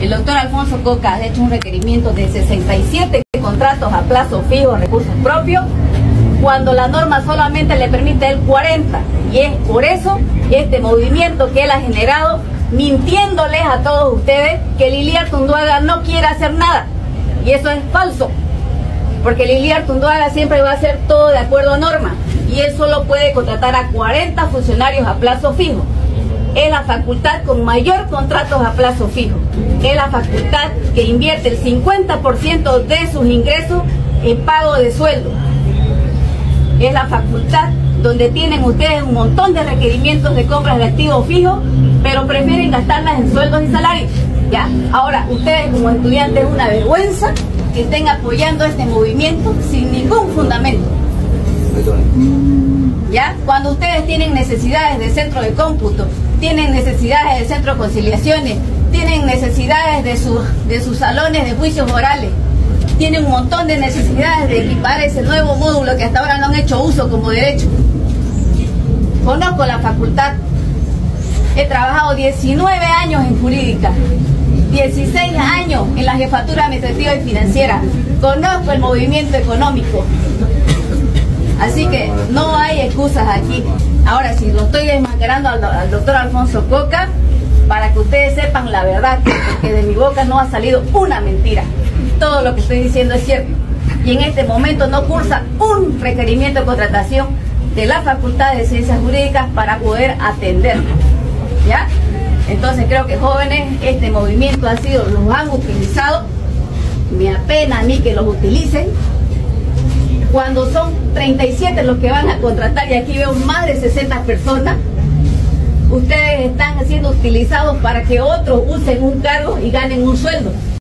El doctor Alfonso Coca ha hecho un requerimiento de 67 contratos a plazo fijo, recursos propios, cuando la norma solamente le permite el 40. Y es por eso este movimiento que él ha generado, mintiéndoles a todos ustedes que Lilia Tunduaga no quiere hacer nada. Y eso es falso. Porque Lilia Tunduaga siempre va a hacer todo de acuerdo a norma. Y él solo puede contratar a 40 funcionarios a plazo fijo es la facultad con mayor contratos a plazo fijo. Es la facultad que invierte el 50% de sus ingresos en pago de sueldo. Es la facultad donde tienen ustedes un montón de requerimientos de compras de activos fijos, pero prefieren gastarlas en sueldos y salarios. ¿ya? Ahora, ustedes como estudiantes es una vergüenza que estén apoyando este movimiento sin ningún fundamento. Cuando ustedes tienen necesidades de centro de cómputo, tienen necesidades de centro de conciliaciones, tienen necesidades de, sus de sus salones de juicios orales, tienen un montón de necesidades de equipar ese nuevo módulo que hasta ahora no han hecho uso como derecho. Conozco la facultad, he trabajado 19 años en jurídica, 16 años en la jefatura administrativa y financiera, conozco el movimiento económico, Así que no hay excusas aquí. Ahora, si lo estoy desmascarando al, doctor Alfonso Coca, para que ustedes sepan la verdad, porque de mi boca no ha salido una mentira. Todo lo que estoy diciendo es cierto. Y en este momento no cursa un requerimiento de contratación de la Facultad de Ciencias Jurídicas para poder atenderlo. ¿Ya? Entonces creo que jóvenes, este movimiento ha sido, los han utilizado. Me apena a mí que los utilicen, cuando son 37 los que van a contratar y aquí veo más de 60 personas, ustedes están siendo utilizados para que otros usen un cargo y ganen un sueldo.